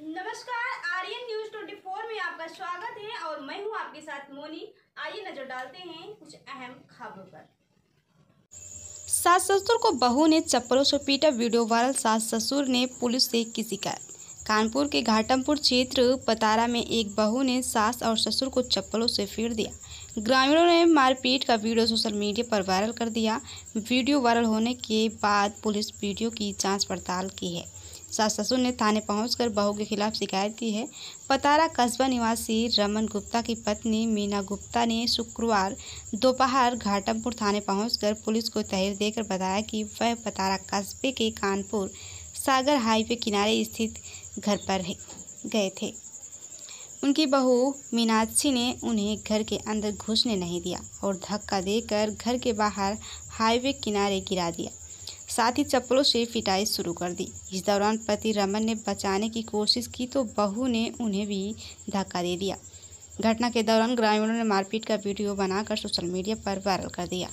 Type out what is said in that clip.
नमस्कार, आर्यन न्यूज़ 24 में आपका स्वागत है और मैं हूँ आपके साथ मोनी। आइए नज़र डालते हैं कुछ अहम खबरों पर। सास ससुर को बहू ने चप्पलों से पीटा, वीडियो वायरल। सास ससुर ने पुलिस से की शिकायत कानपुर के घाटमपुर क्षेत्र पतारा में एक बहू ने सास और ससुर को चप्पलों से फेर दिया। ग्रामीणों ने मारपीट का वीडियो सोशल मीडिया पर वायरल कर दिया। वीडियो वायरल होने के बाद पुलिस वीडियो की जाँच पड़ताल की है। सास ससुर ने थाने पहुंचकर बहू के खिलाफ शिकायत की है। पतारा कस्बा निवासी रमन गुप्ता की पत्नी मीना गुप्ता ने शुक्रवार दोपहर घाटमपुर थाने पहुंचकर पुलिस को तहरीर देकर बताया कि वह पतारा कस्बे के कानपुर सागर हाईवे किनारे स्थित घर पर गए थे। उनकी बहू मीनाक्षी ने उन्हें घर के अंदर घुसने नहीं दिया और धक्का देकर घर के बाहर हाईवे किनारे गिरा दिया। साथ ही चप्पलों से पिटाई शुरू कर दी। इस दौरान पति रमन ने बचाने की कोशिश की तो बहू ने उन्हें भी धक्का दे दिया। घटना के दौरान ग्रामीणों ने मारपीट का वीडियो बनाकर सोशल मीडिया पर वायरल कर दिया।